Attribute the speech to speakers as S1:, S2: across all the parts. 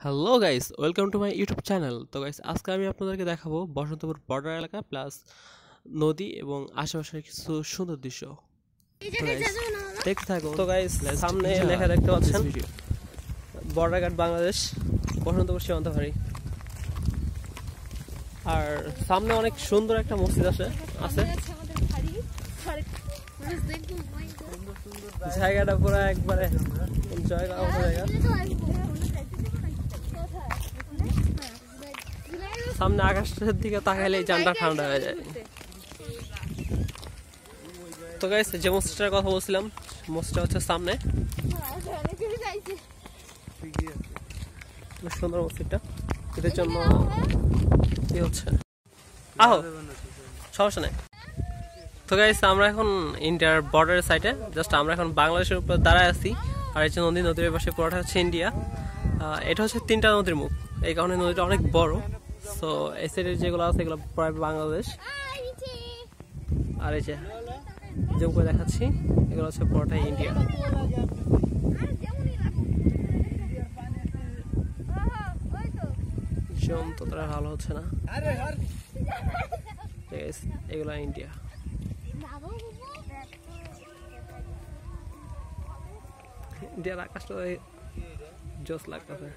S1: Hello guys welcome to my YouTube channel তো guys আজকে আমি আপনাদেরকে দেখাবো বসন্তপুর বর্ডার এলাকা প্লাস নদী এবং আশেপাশের কিছু সুন্দর দৃশ্য। দেখতে থাকুন। তো গাইস সামনে লেখা দেখতে পাচ্ছেন বর্ডার গার্ড বাংলাদেশ বসন্তপুর সীমান্ত ফাঁড়ি আর সামনে অনেক সুন্দর একটা মসজিদ আছে আছে। জায়গাটা পুরো একবারে মতো জায়গা। সামনে আকাশের দিকে তাকাইলে জানটা ঠান্ডা হয়ে যায়। তো গাইস যে মসজিদটার কথা বলছিলাম, মসজিদটা হচ্ছে সামনে। সুন্দর মসজিদটা। এদের জন্য কি হচ্ছে? আহো, সমস্যা নেই। তো গাইস আমরা এখন ইন্ডিয়ার বর্ডারের সাইডে জাস্ট আমরা এখন বাংলাদেশের উপর দাঁড়ায় আছি। আর এই যে নদী, নদীর পাশে পুরোটা হচ্ছে ইন্ডিয়া। এটা হচ্ছে তিনটা নদীর মুখ। এই কারণে নদীটা অনেক বড়। সো এই যেগুলো আছে, এগুলো প্রায় বাংলাদেশ। আর এই যে জুম দেখাচ্ছি, এগুলো হচ্ছে পুরোটাই ইন্ডিয়া। জুম ততটা ভালো হচ্ছে না। এগুলো ইন্ডিয়া। ইন্ডিয়ার আকাশটা জোস লাগতেছে।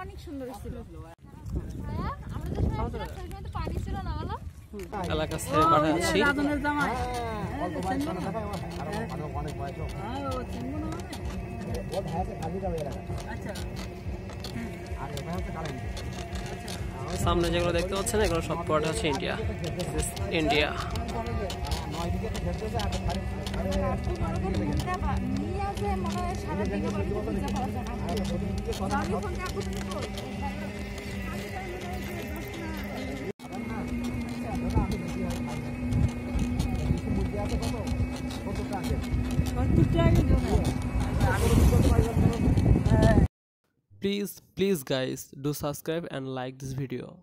S2: অনেক সুন্দর
S1: সামনে যেগুলো দেখতে পাচ্ছেন এগুলো সব কটা হচ্ছে India India Please, please guys do subscribe and like this video.